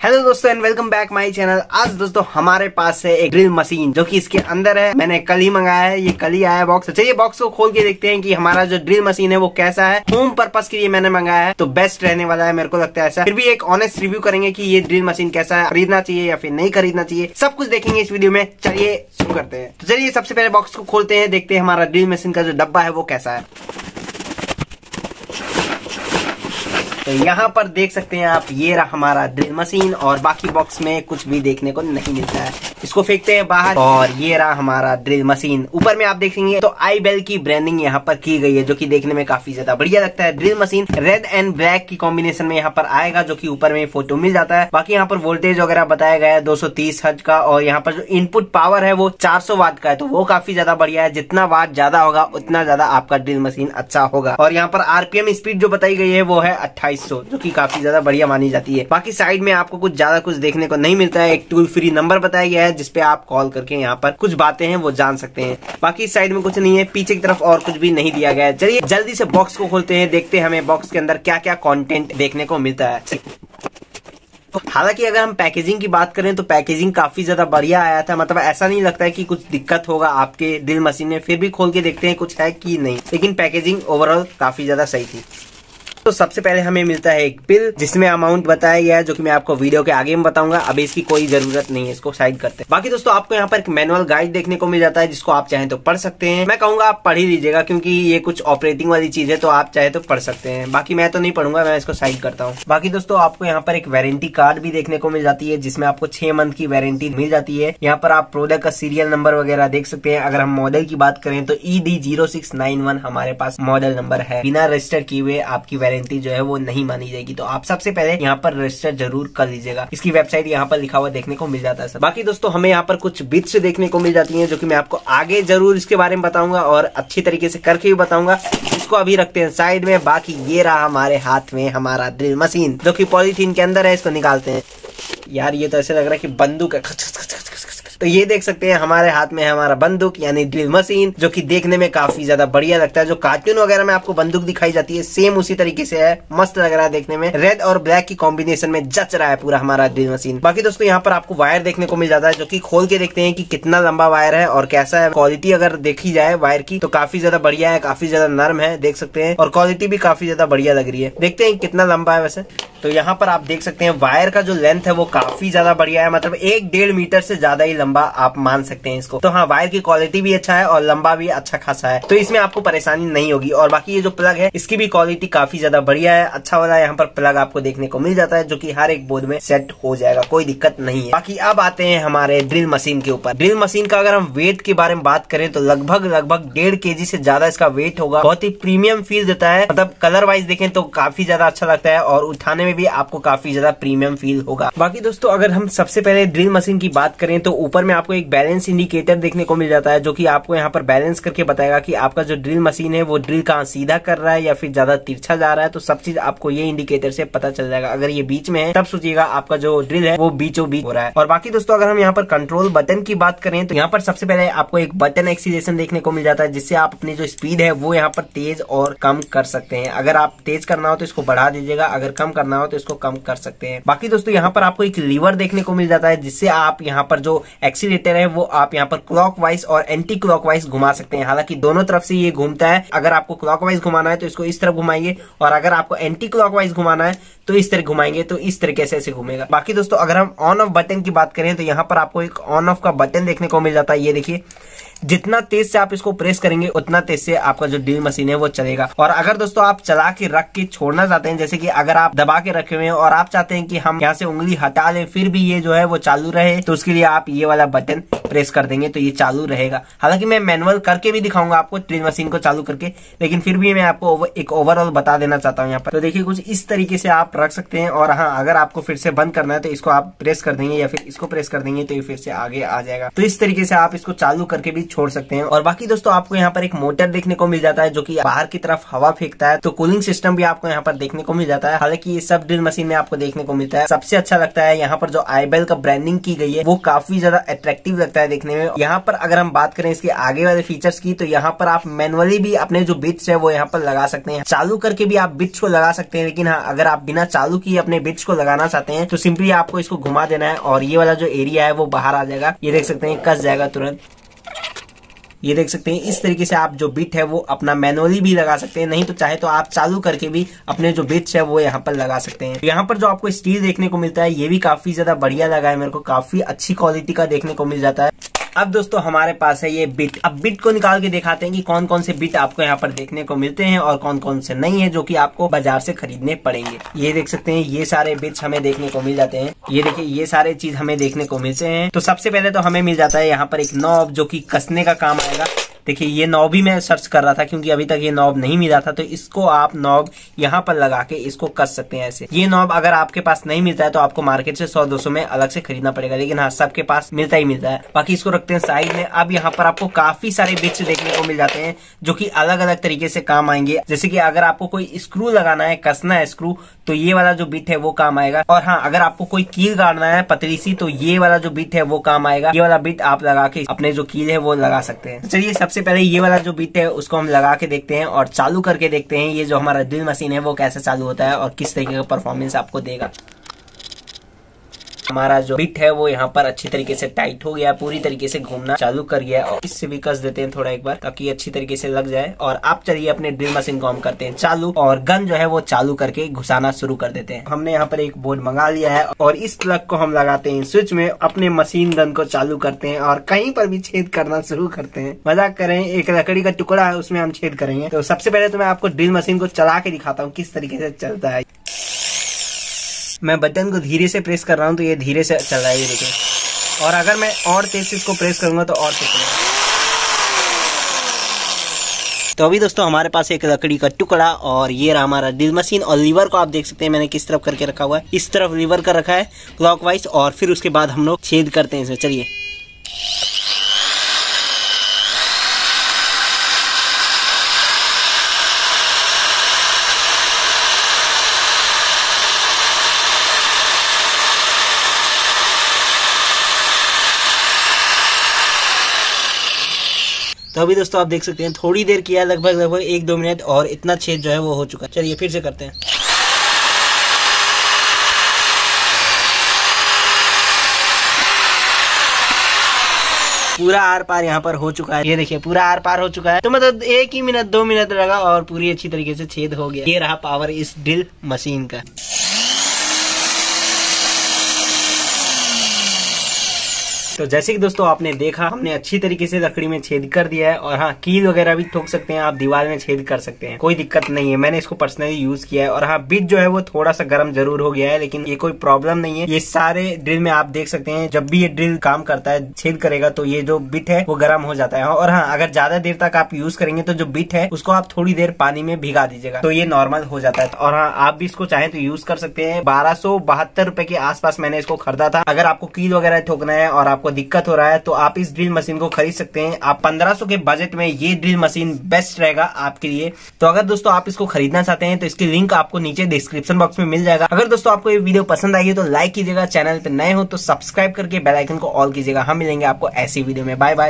Hello दोस्तों and welcome back my channel आज दोस्तों हमारे पास है एक ड्रिल मशीन जो कि इसके अंदर है। मैंने कल ही मंगाया है, ये कल ही आया बॉक्स चलिए बॉक्स को खोल के देखते हैं कि हमारा जो ड्रिल मशीन है वो कैसा है। होम पर्पज के लिए मैंने मंगाया है तो बेस्ट रहने वाला है मेरे को लगता है ऐसा। फिर भी एक ऑनेस्ट रिव्यू करेंगे की ये ड्रिल मशीन कैसा है, खरीदना चाहिए या फिर नहीं खरीदना चाहिए। सब कुछ देखेंगे इस वीडियो में। चलिए शुरू करते हैं। तो चलिए सबसे पहले बॉक्स को खोलते हैं, देखते हैं हमारा ड्रिल मशीन का जो डब्बा है वो कैसा है। तो यहाँ पर देख सकते हैं आप, ये रहा हमारा ड्रिल मशीन और बाकी बॉक्स में कुछ भी देखने को नहीं मिलता है। इसको फेंकते हैं बाहर और ये रहा हमारा ड्रिल मशीन ऊपर में आप देखेंगे तो आई बेल की ब्रांडिंग यहाँ पर की गई है, जो कि देखने में काफ़ी ज़्यादा बढ़िया लगता है। Drill machine red and black की कॉम्बिनेशन में यहाँ पर आएगा, जो की ऊपर में फ़ोटो मिल जाता है। बाकी यहाँ पर वोल्टेज वगैरह बताया गया है, दो सौ का और यहाँ पर जो इनपुट पावर है, वो चार वाट का है। तो वो काफ़ी ज़्यादा बढ़िया है। जितना वाट ज़्यादा होगा, उतना ज़्यादा आपका ड्रिल मशीन अच्छा होगा। और यहाँ पर आरपीएम स्पीड जो बताई गई है, वो है अट्ठाईस 2200 जो कि काफ़ी ज़्यादा बढ़िया मानी जाती है। बाकी साइड में आपको कुछ ज़्यादा कुछ देखने को नहीं मिलता है। एक टूल फ्री नंबर बताया गया है, जिसपे आप कॉल करके यहाँ पर कुछ बातें हैं, वो जान सकते हैं। बाकी साइड में कुछ नहीं है, पीछे की तरफ़ और कुछ भी नहीं दिया गया है। चलिए, जल्दी से बॉक्स को खोलते हैं, देखते हैं हमें बॉक्स के अंदर क्या क्या कॉन्टेंट देखने को मिलता है। हालाँकि अगर हम पैकेजिंग की बात करें तो पैकेजिंग काफ़ी ज़्यादा बढ़िया आया था। मतलब ऐसा नहीं लगता है कि कुछ दिक्कत होगा आपके दिल मशीन में, फिर भी खोल के देखते हैं कुछ है कि नहीं। लेकिन पैकेजिंग ओवरऑल काफ़ी ज़्यादा सही थी। तो सबसे पहले हमें मिलता है एक बिल, जिसमें अमाउंट बताया गया है, जो कि मैं आपको वीडियो के आगे में बताऊँगा। अभी इसकी कोई ज़रूरत नहीं है, इसको साइड करते हैं। बाकी दोस्तों, आपको यहाँ पर एक मैनुअल गाइड देखने को मिल जाता है, जिसको आप चाहें तो पढ़ सकते हैं। मैं कहूँगा आप पढ़ ही लीजिएगा, क्योंकि ये कुछ ऑपरेटिंग वाली चीज़ है तो आप चाहे तो पढ़ सकते हैं। बाकी मैं तो नहीं पढ़ूँगा, मैं इसको साइड करता हूँ। बाकी दोस्तों, आपको यहाँ पर एक वारंटी कार्ड भी देखने को मिल जाती है, जिसमें आपको छह मंथ की वारंटी मिल जाती है। यहाँ पर आप प्रोडक्ट का सीरियल नंबर वगैरह देख सकते हैं। अगर हम मॉडल की बात करें तो E D zero six nine one हमारे पास मॉडल नंबर है। बिना रजिस्टर किए हुए आपकी वारंटी जो है वो नहीं मानी जाएगी। तो आप सबसे पहले यहाँ पर रजिस्टर ज़रूर कर लीजिएगा। इसकी वेबसाइट यहाँ पर लिखा हुआ देखने को मिल जाता है सर। बाकी दोस्तों, हमें यहाँ पर कुछ बिट्स देखने को मिल जाती है, जो की मैं आपको आगे ज़रूर इसके बारे में बताऊँगा और अच्छी तरीके से करके भी बताऊँगा। इसको अभी रखते हैं साइड में, बाकी ये रहा हमारे हाथ में हमारा ड्रिल मशीन जो की पॉलिथीन के अंदर है, इसको निकालते हैं। यार, ये तो ऐसे लग रहा है कि बंदूक है। तो ये देख सकते हैं, हमारे हाथ में है हमारा बंदूक, यानी ड्रिल मशीन, जो कि देखने में काफ़ी ज़्यादा बढ़िया लगता है, जो कार्टून वगैरह में आपको बंदूक दिखाई जाती है, सेम उसी तरीके से है, मस्त लग रहा है देखने में। रेड और ब्लैक की कॉम्बिनेशन में जच रहा है पूरा हमारा ड्रिल मशीन। बाकी दोस्तों, यहाँ पर आपको वायर देखने को मिल जाता है, जो की खोल के देखते हैं कि कितना लंबा वायर है और कैसा है। क्वालिटी अगर देखी जाए वायर की तो काफ़ी ज़्यादा बढ़िया है, काफ़ी ज़्यादा नर्म है, देख सकते हैं, और क्वालिटी भी काफ़ी ज़्यादा बढ़िया लग रही है। देखते हैं कितना लंबा है वैसे। तो यहाँ पर आप देख सकते हैं, वायर का जो लेंथ है वो काफ़ी ज़्यादा बढ़िया है मतलब एक डेढ़ मीटर से ज़्यादा ही लंबा आप मान सकते हैं इसको। तो हाँ वायर की क्वालिटी भी अच्छा है और लंबा भी अच्छा खासा है। तो इसमें आपको परेशानी नहीं होगी। और बाकी ये जो प्लग है, इसकी भी क्वालिटी काफ़ी ज़्यादा बढ़िया है। अच्छा वाला यहाँ पर प्लग आपको देखने को मिल जाता है, जो की हर एक बोर्ड में सेट हो जाएगा, कोई दिक्कत नहीं है। बाकी अब आते हैं हमारे ड्रिल मशीन के ऊपर। ड्रिल मशीन का अगर हम वेट के बारे में बात करें तो लगभग लगभग डेढ़ के से ज़्यादा इसका वेट होगा। बहुत ही प्रीमियम फील देता है। मतलब कलर वाइज देखें तो काफ़ी ज़्यादा अच्छा लगता है और उठाने में भी आपको काफ़ी ज़्यादा प्रीमियम फील होगा। बाकी दोस्तों, अगर हम सबसे पहले ड्रिल मशीन की बात करें तो ऊपर में आपको एक बैलेंस इंडिकेटर देखने को मिल जाता है, जो कि आपको यहाँ पर बैलेंस करके बताएगा कि आपका जो ड्रिल मशीन है, वो ड्रिल कहाँ सीधा कर रहा है या फिर ज़्यादा तिरछा जा रहा है। तो सब चीज़ आपको ये इंडिकेटर से पता चल जाएगा। अगर ये बीच में है, तब सोचिएगा आपका जो ड्रिल है, वो बीचों बीच हो रहा है। और बाकी दोस्तों, अगर हम यहाँ पर कंट्रोल बटन की बात करें तो यहाँ पर सबसे पहले आपको एक बटन एक्सीलेशन देखने को मिल जाता है, जिससे आप अपनी जो स्पीड है, वो यहाँ पर तेज और कम कर सकते हैं। अगर आप तेज करना हो तो इसको बढ़ा दीजिएगा। अगर कम करना हो तो इसको कम कर सकते हैं। बाकी दोस्तों, यहाँ पर आपको एक लीवर देखने को मिल जाता है, जिससे आप यहाँ पर जो एक्सीटर है, वो आप यहाँ पर क्लॉक और एंटी क्लॉक घुमा सकते हैं। हालाँकि दोनों तरफ़ से ये घूमता है। अगर आपको क्लॉक घुमाना है तो इसको इस तरफ़ घुमाइए और अगर आपको एंटी क्लॉक घुमाना है तो इस तरह घुमाएँगे तो इस तरीके से ऐसे घूमेगा। बाकी दोस्तों, अगर हम ऑन ऑफ़ बटन की बात करें तो यहाँ पर आपको एक ऑन ऑफ़ का बटन देखने को मिल जाता है। ये देखिए, जितना तेज से आप इसको प्रेस करेंगे, उतना तेज से आपका जो ड्रिल मशीन है, वो चलेगा। और अगर दोस्तों आप चला के रख के छोड़ना चाहते हैं, जैसे कि अगर आप दबा के रखे हुए हैं और आप चाहते हैं कि हम यहाँ से उंगली हटा लें, फिर भी ये जो है, वो चालू रहे तो उसके लिए आप ये वाला बटन प्रेस कर देंगे तो ये चालू रहेगा। हालाँकि मैं मैनुअल करके भी दिखाऊँगा आपको ड्रिल मशीन को चालू करके, लेकिन फिर भी मैं आपको एक ओवरऑल बता देना चाहता हूँ यहाँ पर। तो देखिए, कुछ इस तरीके से आप रख सकते हैं और हाँ अगर आपको फिर से बंद करना है तो इसको आप प्रेस कर देंगे या फिर इसको प्रेस कर देंगे तो ये फिर से आगे आ जाएगा। तो इस तरीके से आप इसको चालू करके भी छोड़ सकते हैं। और बाकी दोस्तों, आपको यहाँ पर एक मोटर देखने को मिल जाता है जो की बाहर की तरफ़ हवा फेंकता है तो कूलिंग सिस्टम भी आपको यहाँ पर देखने को मिल जाता है। हालाँकि ये सब ड्रिल मशीन में आपको देखने को मिलता है। सबसे अच्छा लगता है यहाँ पर जो आईबेल का ब्रांडिंग की गई है, वो काफ़ी ज़्यादा अट्रैक्टिव लगता है देखने में। यहाँ पर अगर हम बात करें इसके आगे वाले फीचर्स की तो यहाँ पर आप मैनुअली भी अपने जो बिट्स है, वो यहाँ पर लगा सकते हैं। चालू करके भी आप बिट्स को लगा सकते हैं, लेकिन हाँ अगर आप बिना चालू किए अपने बिट्स को लगाना चाहते हैं तो सिंपली आपको इसको घुमा देना है और ये वाला जो एरिया है वो बाहर आ जाएगा। ये देख सकते हैं, कस जाएगा तुरंत। ये देख सकते हैं, इस तरीके से आप जो बिट है वो अपना मैनुअली भी लगा सकते हैं, नहीं तो चाहे तो आप चालू करके भी अपने जो बिट्स है वो यहाँ पर लगा सकते हैं। यहाँ पर जो आपको स्टील देखने को मिलता है, ये भी काफ़ी ज़्यादा बढ़िया लगा है मेरे को, काफ़ी अच्छी क्वालिटी का देखने को मिल जाता है। अब दोस्तों, हमारे पास है ये बिट अब बिट को निकाल के दिखाते हैं कि कौन कौन से बिट आपको यहाँ पर देखने को मिलते हैं और कौन कौन से नहीं है, जो कि आपको बाज़ार से खरीदने पड़ेंगे। ये देख सकते हैं, ये सारे बिट्स हमें देखने को मिल जाते हैं। ये देखिए, ये सारे चीज़ हमें देखने को मिलते हैं। तो सबसे पहले तो हमें मिल जाता है यहाँ पर एक नॉब जो की कसने का काम आएगा। देखिए, ये नॉब ही मैं सर्च कर रहा था क्योंकि अभी तक ये नॉब नहीं मिला था तो इसको आप नॉब यहाँ पर लगा के इसको कस सकते हैं ऐसे। ये नॉब अगर आपके पास नहीं मिलता है तो आपको मार्केट से सौ, दो में अलग से खरीदना पड़ेगा, लेकिन हाँ सबके पास मिलता ही मिलता है। बाकी इसको रखते हैं साइड में। अब यहाँ पर आपको काफ़ी सारे बिट्स देखने को मिल जाते हैं, जो की अलग अलग तरीके से काम आएँगे। जैसे की अगर आपको कोई स्क्रू लगाना है, कसना है स्क्रू तो ये वाला जो बिट है, वो काम आएगा। और हाँ अगर आपको कोई कील गाड़ना है, पतली सी तो ये वाला जो बिट है, वो काम आएगा। ये वाला बिट आप लगा के अपने जो कील है, वो लगा सकते हैं। चलिए, सबसे पहले ये वाला जो बीट है, उसको हम लगा के देखते हैं और चालू करके देखते हैं ये जो हमारा ड्रिल मशीन है, वो कैसे चालू होता है और किस तरीके का परफॉर्मेंस आपको देगा। हमारा जो बिट है, वो यहाँ पर अच्छी तरीके से टाइट हो गया, पूरी तरीके से घूमना चालू कर गया और इससे भी कस देते हैं थोड़ा एक बार, ताकि अच्छी तरीके से लग जाए। और आप चलिए अपने ड्रिल मशीन को हम करते हैं चालू, और गन जो है, वो चालू करके घुसाना शुरू कर देते हैं। हमने यहाँ पर एक बोर्ड मंगा लिया है, और इस प्लग को हम लगाते हैं स्विच में, अपने मशीन गन को चालू करते हैं, और कहीं पर भी छेद करना शुरू करते हैं। मज़ाक करें, एक लकड़ी का टुकड़ा है, उसमें हम छेद करेंगे। तो सबसे पहले तो मैं आपको ड्रिल मशीन को चला के दिखाता हूँ, किस तरीके से चलता है। मैं बटन को धीरे से प्रेस कर रहा हूँ तो ये धीरे से चल रहा है, ये देखिए। और अगर मैं और तेज से इसको प्रेस करूँगा तो और तेज तो अभी दोस्तों, हमारे पास एक लकड़ी का टुकड़ा और ये रहा हमारा ड्रिल मशीन और लीवर को आप देख सकते हैं, मैंने किस तरफ़ करके रखा हुआ है। इस तरफ़ लीवर का रखा है, क्लॉकवाइज, और फिर उसके बाद हम लोग छेद करते हैं इसमें। चलिए। तो अभी दोस्तों आप देख सकते हैं, थोड़ी देर किया, लगभग लगभग एक दो मिनट और इतना छेद जो है वो हो चुका है। चलिए फिर से करते हैं। पूरा आर पार यहाँ पर हो चुका है। ये देखिए, पूरा आर पार हो चुका है। तो मतलब एक ही मिनट, दो मिनट लगा और पूरी अच्छी तरीके से छेद हो गया। ये रहा पावर इस ड्रिल मशीन का। तो जैसे कि दोस्तों आपने देखा, हमने अच्छी तरीके से लकड़ी में छेद कर दिया है और हाँ कील वगैरह भी ठोक सकते हैं, आप दीवार में छेद कर सकते हैं। कोई दिक्कत नहीं है, मैंने इसको पर्सनली यूज़ किया है और हाँ बिट जो है वो थोड़ा सा गर्म ज़रूर हो गया है, लेकिन ये कोई प्रॉब्लम नहीं है। ये सारे ड्रिल में आप देख सकते हैं, जब भी ये ड्रिल काम करता है, छेद करेगा तो ये जो बिट है, वो गर्म हो जाता है। और हाँ अगर ज़्यादा देर तक आप यूज़ करेंगे तो जो बिट है, उसको आप थोड़ी देर पानी में भिगा दीजिएगा तो ये नॉर्मल हो जाता है। और हाँ आप भी इसको चाहें तो यूज़ कर सकते हैं। बारह सौ बहत्तर रुपए के आसपास मैंने इसको खरीदा था। अगर आपको कील वगैरह ठोकना है और आपको दिक्कत हो रहा है तो तो आप इस ड्रिल मशीन को खरीद सकते हैं। आप 1500 के बजट में ये ड्रिल मशीन बेस्ट रहेगा आपके लिए। तो अगर दोस्तों आप इसको खरीदना चाहते हैं तो इसकी लिंक आपको नीचे डिस्क्रिप्शन बॉक्स में मिल जाएगा। अगर दोस्तों आपको ये वीडियो पसंद आई है तो लाइक कीजिएगा। चैनल पर नए हो तो सब्सक्राइब करके बेलाइकन को ऑल कीजिएगा। हम मिलेंगे आपको ऐसी वीडियो में। Bye bye